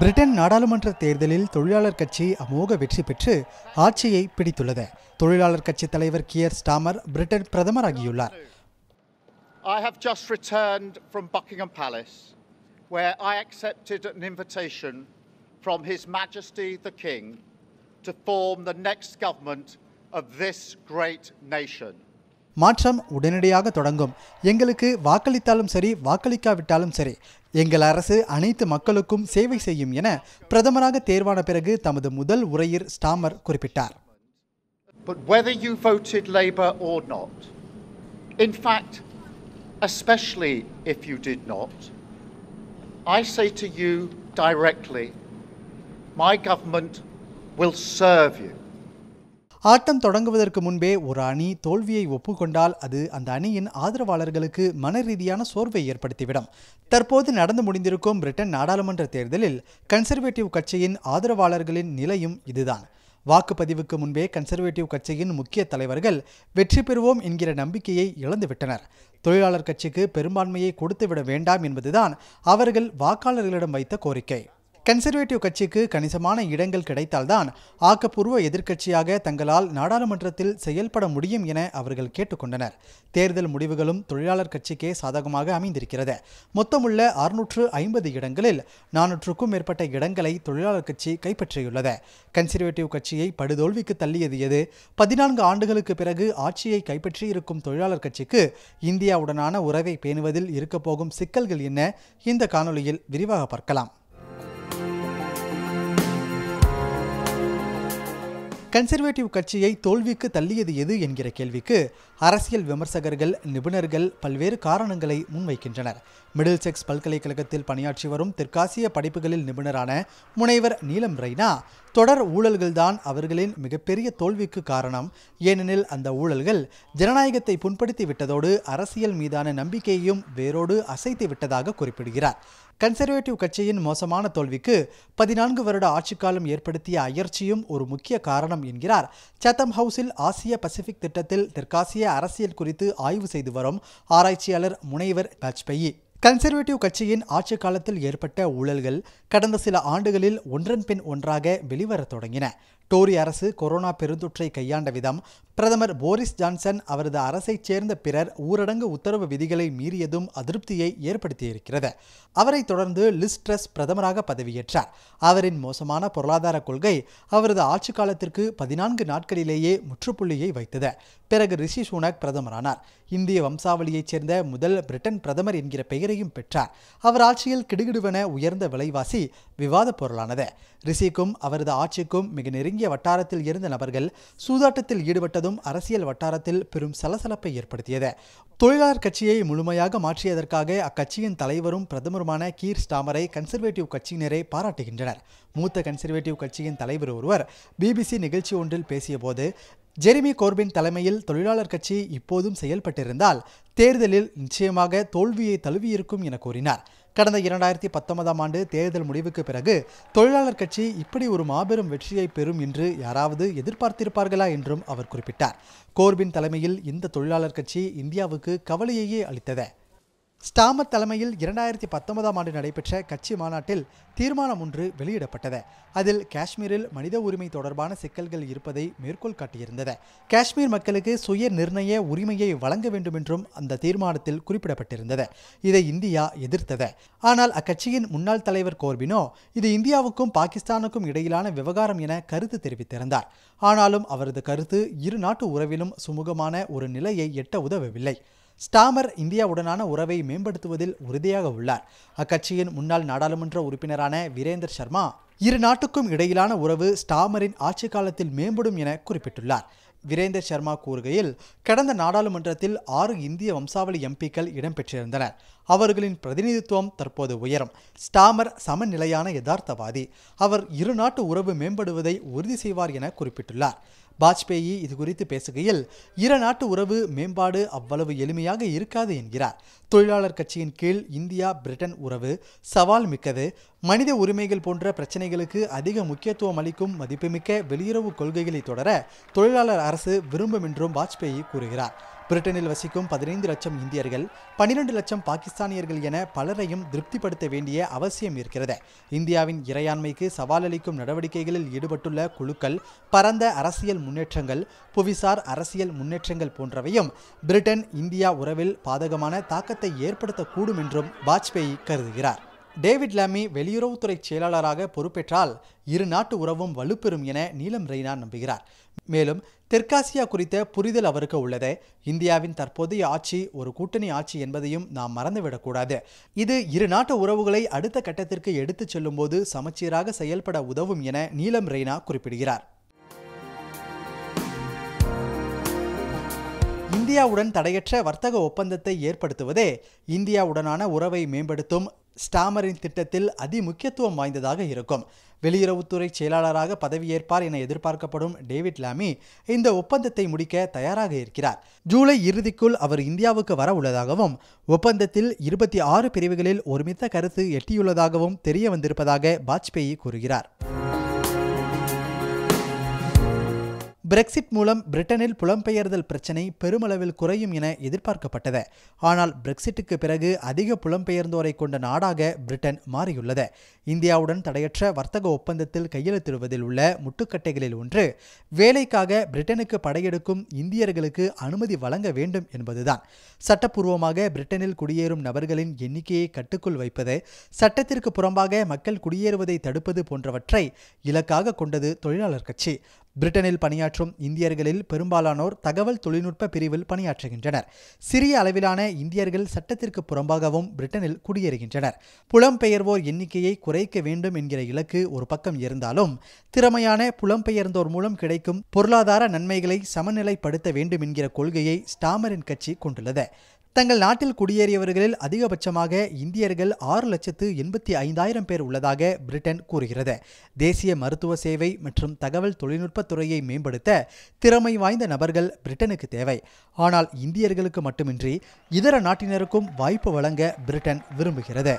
Britain நாடாளுமன்ற தேர்தலில் தொழிலாளர் கட்சி அமோக வெற்றி பெற்று ஆட்சியை பிடித்துள்ளது தொழிலாளர் கட்சி தலைவர் கியர் ஸ்டாமர் பிரிட்டன் பிரதமராகியுள்ளார் I have just returned from Buckingham Palace, where I accepted an invitation from His Majesty the King to form the next government of this great nation. மாற்றம் உடனடியாக தொடங்கும் எங்களுக்கு வாக்களித்தாலும் சரி வாக்களிக்காவிட்டாலும் சரி எங்கள் அரசு அனைத்து மக்களுக்கும் சேவை செய்யும் என பிரதமராக தேர்வான பிறகு தமது முதல் உரையில் ஸ்டாமர் குறிப்பிட்டார் But whether you voted Labour or not, in fact, especially if you did not, I say to you directly, my government will serve you. ஆட்டம் தொடங்குவதற்கு முன்பே ஒரு அணி தோல்வியை ஒப்புக்கொண்டால் அது அந்த அணியின் ஆதரவாளர்களுக்கு மன ரீதியான சோர்வை ஏற்படுத்திவிடும். தற்போது நடந்து முடிந்திருக்கும் பிரிட்டன் நாடாளுமன்ற தேர்தலில் கன்சர்வேட்டிவ் கட்சியின் ஆதரவாளர்களின் நிலையும் இதுதான். வாக்குப்பதிவுக்கு முன்பே கன்சர்வேட்டிவ் கட்சியின் முக்கிய தலைவர்கள் வெற்றி பெறுவோம் என்கிற நம்பிக்கையை இழந்துவிட்டனர். தொழிலாளர் கட்சிக்கு பெரும்பான்மையை கொடுத்துவிட வேண்டாம் என்பதுதான் அவர்கள் வாக்காளர்களிடம் வைத்த கோரிக்கை. கன்சர்வேட்டிவ் கட்சிக்கு கணிசமான இடங்கள் கிடைத்தால்தான் ஆக்கப்பூர்வ எதிர்க்கட்சியாக தங்களால் நாடாளுமன்றத்தில் செயல்பட முடியும் என அவர்கள் கேட்டுக்கொண்டனர். தேர்தல் முடிவுகளும் தொழிலாளர் கட்சிக்கே சாதகமாக அமைந்திருக்கிறது. மொத்தமுள்ள அறுநூற்று ஐம்பது இடங்களில் நானூற்றுக்கும் மேற்பட்ட இடங்களை தொழிலாளர் கட்சி கைப்பற்றியுள்ளது. கன்சர்வேட்டிவ் கட்சியை படுதோல்விக்கு தள்ளியது எது? பதினான்கு ஆண்டுகளுக்கு பிறகு ஆட்சியை கைப்பற்றி இருக்கும் தொழிலாளர் கட்சிக்கு இந்தியாவுடனான உறவை பேணுவதில் இருக்கப்போகும் சிக்கல்கள் என்ன? இந்த காணொலியில் விரிவாக பார்க்கலாம். கன்சர்வேட்டிவ் கட்சியை தோல்விக்கு தள்ளியது எது என்கிற கேள்விக்கு அரசியல் விமர்சகர்கள் நிபுணர்கள் பல்வேறு காரணங்களை முன்வைக்கின்றனர். மிடில் செக்ஸ் பல்கலைக்கழகத்தில் பணியாற்றி வரும் தெற்காசிய படிப்புகளில் நிபுணரான முனைவர் நீலம் ரெய்னா தொடர் ஊழல்கள்தான் அவர்களின் மிகப்பெரிய தோல்விக்கு காரணம். ஏனெனில் அந்த ஊழல்கள் ஜனநாயகத்தை புண்படுத்தி விட்டதோடு அரசியல் மீதான நம்பிக்கையையும் வேரோடு அசைத்து விட்டதாக குறிப்பிடுகிறார். கன்சர்வேட்டிவ் கட்சியின் மோசமான தோல்விக்கு பதினான்கு வருட ஆட்சிக்காலம் ஏற்படுத்திய அயற்சியும் ஒரு முக்கிய காரணம் என்கிறார். சத்தம் ஹவுஸில் ஆசிய பசிபிக் திட்டத்தில் தெற்காசிய அரசியல் குறித்து ஆய்வு செய்து வரும் ஆராய்ச்சியாளர் முனைவர் வாஜ்பேயி கன்சர்வேட்டிவ் கட்சியின் ஆட்சி காலத்தில் ஏற்பட்ட ஊழல்கள் கடந்த சில ஆண்டுகளில் ஒன்றன் பின் ஒன்றாக வெளிவரத் தொடங்கின. டோரி அரசு கொரோனா பெருந்தொற்றை கையாண்ட விதம் பிரதமர் போரிஸ் ஜான்சன் அவரது அரசைச் சேர்ந்த பிறர் ஊரடங்கு உத்தரவு விதிகளை மீறியதும் அதிருப்தியை ஏற்படுத்தியிருக்கிறது. அவரைத் தொடர்ந்து லிஸ்ட்ரஸ் பிரதமராக பதவியேற்றார். அவரின் மோசமான பொருளாதார கொள்கை அவரது ஆட்சி காலத்திற்கு பதினான்கு நாட்களிலேயே முற்றுப்புள்ளியை வைத்தது. பிறகு ரிஷி சுனக் பிரதமரானார். இந்திய வம்சாவளியைச் சேர்ந்த முதல் பிரிட்டன் பிரதமர் என்கிற பெயரையும் பெற்றார். அவர் ஆட்சியில் கிடுகிடுவென உயர்ந்த விலைவாசி விவாதப் பொருளானது. ரிஷிக்கும் அவரது ஆட்சிக்கும் மிக நெருங்கிய நெருங்கிய வட்டாரத்தில் இருந்த நபர்கள் சூதாட்டத்தில் ஈடுபட்டதும் அரசியல் வட்டாரத்தில் பெரும் சலசலப்பை ஏற்படுத்தியது. தொழிலாளர் கட்சியை முழுமையாக மாற்றியதற்காக அக்கட்சியின் தலைவரும் பிரதமருமான கீர் ஸ்டாமரை கன்சர்வேட்டிவ் கட்சியினரை பாராட்டுகின்றனர். மூத்த கன்சர்வேட்டிவ் கட்சியின் தலைவர் ஒருவர் பிபிசி நிகழ்ச்சி ஒன்றில் பேசியபோது ஜெரிமி கோர்பின் தலைமையில் தொழிலாளர் கட்சி இப்போதும் செயல்பட்டிருந்தால் தேர்தலில் நிச்சயமாக தோல்வியை தழுவியிருக்கும் என கூறினார். கடந்த இரண்டாயிரத்தி பத்தொன்பதாம் ஆண்டு தேர்தல் முடிவுக்கு பிறகு தொழிலாளர் கட்சி இப்படி ஒரு மாபெரும் வெற்றியை பெறும் என்று யாராவது எதிர்பார்த்திருப்பார்களா என்றும் அவர் குறிப்பிட்டார். கோர்பின் தலைமையில் இந்த தொழிலாளர் கட்சி இந்தியாவுக்கு கவலையையே அளித்தது. ஸ்டாமர் தலைமையில் இரண்டாயிரத்தி பத்தொன்பதாம் ஆண்டு நடைபெற்ற கட்சி மாநாட்டில் தீர்மானம் ஒன்று வெளியிடப்பட்டது. அதில் காஷ்மீரில் மனித உரிமை தொடர்பான சிக்கல்கள் இருப்பதை மேற்கோள் காட்டியிருந்தது. காஷ்மீர் மக்களுக்கு சுய நிர்ணய உரிமையை வழங்க வேண்டும் என்றும் அந்த தீர்மானத்தில் குறிப்பிடப்பட்டிருந்தது. இதை இந்தியா எதிர்த்தது. ஆனால் அக்கட்சியின் முன்னாள் தலைவர் கோர்பினோ இது இந்தியாவுக்கும் பாகிஸ்தானுக்கும் இடையிலான விவகாரம் என கருத்து தெரிவித்திருந்தார். ஆனாலும் அவரது கருத்து இரு நாட்டு உறவிலும் சுமூகமான ஒரு நிலையை எட்ட உதவவில்லை. ஸ்டாமர் இந்தியாவுடனான உறவை மேம்படுத்துவதில் உறுதியாக உள்ளார். அக்கட்சியின் முன்னாள் நாடாளுமன்ற உறுப்பினரான வீரேந்தர் சர்மா இரு நாட்டுக்கும் இடையிலான உறவு ஸ்டாமரின் ஆட்சி காலத்தில் மேம்படும் என குறிப்பிட்டுள்ளார். வீரேந்தர் சர்மா கூறுகையில் கடந்த நாடாளுமன்றத்தில் ஆறு இந்திய வம்சாவளி எம்பிக்கள் இடம்பெற்றிருந்தனர். அவர்களின் பிரதிநிதித்துவம் தற்போது உயரும். ஸ்டாமர் சமநிலையான யதார்த்தவாதி. அவர் இரு நாட்டு உறவு மேம்படுவதை உறுதி செய்வார் என குறிப்பிட்டுள்ளார். வாஜ்பேயி இது குறித்து பேசுகையில் இரு நாட்டு உறவு மேம்பாடு அவ்வளவு எளிமையாக இருக்காது என்கிறார். தொழிலாளர் கட்சியின் கீழ் இந்தியா பிரிட்டன் உறவு சவால் மிக்கது. மனித உரிமைகள் போன்ற பிரச்சனைகளுக்கு அதிக முக்கியத்துவம் அளிக்கும் மதிப்புமிக்க வெளியுறவு கொள்கைகளை தொடர தொழிலாளர் அரசு விரும்பும் என்றும் வாஜ்பேயி கூறுகிறார். பிரிட்டனில் வசிக்கும் பதினைந்து லட்சம் இந்தியர்கள் பனிரெண்டு லட்சம் பாகிஸ்தானியர்கள் என பலரையும் திருப்திப்படுத்த வேண்டிய அவசியம் இருக்கிறது. இந்தியாவின் இறையாண்மைக்கு சவால் அளிக்கும் நடவடிக்கைகளில் ஈடுபட்டுள்ள குழுக்கள் பரந்த அரசியல் முன்னேற்றங்கள் புவிசார் அரசியல் முன்னேற்றங்கள் போன்றவையும் பிரிட்டன் இந்தியா உறவில் பாதகமான தாக்கத்தை ஏற்படுத்தக்கூடும் என்றும் வாஜ்பேயி கருதுகிறார். டேவிட் லாமி வெளியுறவுத்துறை செயலாளராக பொறுப்பேற்றால் இரு நாட்டு உறவும் வலுப்பெறும் என நீலம் ரெய்னா நம்புகிறார். மேலும் தெற்காசியா குறித்த புரிதல் அவருக்கு உள்ளது. இந்தியாவின் தற்போதைய ஆட்சி ஒரு கூட்டணி ஆட்சி என்பதையும் நாம் மறந்துவிடக்கூடாது. இது இரு நாட்டு உறவுகளை அடுத்த கட்டத்திற்கு எடுத்துச் செல்லும்போது சமச்சீராக செயல்பட உதவும் என நீலம் ரெய்னா குறிப்பிடுகிறார். இந்தியாவுடன் தடையற்ற வர்த்தக ஒப்பந்தத்தை ஏற்படுத்துவதே இந்தியாவுடனான உறவை மேம்படுத்தும் ஸ்டாமரின் திட்டத்தில் அதிமுக்கியத்துவம் வாய்ந்ததாக இருக்கும். வெளியுறவுத்துறை செயலாளராக பதவியேற்பார் என எதிர்பார்க்கப்படும் டேவிட் லாமி இந்த ஒப்பந்தத்தை முடிக்க தயாராக இருக்கிறார். ஜூலை இறுதிக்குள் அவர் இந்தியாவுக்கு வர உள்ளதாகவும் ஒப்பந்தத்தில் இருபத்தி ஆறு பிரிவுகளில் ஒருமித்த கருத்து எட்டியுள்ளதாகவும் தெரிய வந்திருப்பதாக வாஜ்பேயி கூறுகிறார். பிரெக்சிட் மூலம் பிரிட்டனில் புலம்பெயர்தல் பிரச்சினை பெருமளவில் குறையும் என எதிர்பார்க்கப்பட்டது. ஆனால் பிரெக்சிட்டுக்கு பிறகு அதிக புலம்பெயர்ந்தோரை கொண்ட நாடாக பிரிட்டன் மாறியுள்ளது. இந்தியாவுடன் தடையற்ற வர்த்தக ஒப்பந்தத்தில் கையெழுத்திடுவதில் உள்ள முட்டுக்கட்டைகளில் ஒன்று. வேலைக்காக பிரிட்டனுக்கு படையெடுக்கும் இந்தியர்களுக்கு அனுமதி வழங்க வேண்டும் என்பதுதான். சட்டப்பூர்வமாக பிரிட்டனில் குடியேறும் நபர்களின் எண்ணிக்கையை கட்டுக்குள் வைப்பது சட்டத்திற்கு புறம்பாக மக்கள் குடியேறுவதை தடுப்பது போன்றவற்றை இலக்காக கொண்டது தொழிலாளர் கட்சி. பிரிட்டனில் பணியாற்றும் இந்தியர்களில் பெரும்பாலானோர் தகவல் தொழில்நுட்ப பிரிவில் பணியாற்றுகின்றனர். சிறிய அளவிலான இந்தியர்கள் சட்டத்திற்கு புறம்பாகவும் பிரிட்டனில் குடியேறுகின்றனர். புலம்பெயர்வோர் எண்ணிக்கையை குறைக்க வேண்டும் என்கிற இலக்கு ஒரு பக்கம் இருந்தாலும் திறமையான புலம்பெயர்ந்தோர் மூலம் கிடைக்கும் பொருளாதார நன்மைகளை சமநிலைப்படுத்த வேண்டும் என்கிற கொள்கையை ஸ்டாமரின் கட்சி கொண்டுள்ளது. தங்கள் நாட்டில் குடியேறியவர்களில் அதிகபட்சமாக இந்தியர்கள் ஆறு லட்சத்து எண்பத்தி ஐந்தாயிரம் பேர் உள்ளதாக பிரிட்டன் கூறுகிறது. தேசிய மருத்துவ சேவை மற்றும் தகவல் தொழில்நுட்பத் துறையை மேம்படுத்த திறமை வாய்ந்த நபர்கள் பிரிட்டனுக்கு தேவை. ஆனால் இந்தியர்களுக்கு மட்டுமின்றி இதர நாட்டினருக்கும் வாய்ப்பு வழங்க பிரிட்டன் விரும்புகிறது.